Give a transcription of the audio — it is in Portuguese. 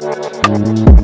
Música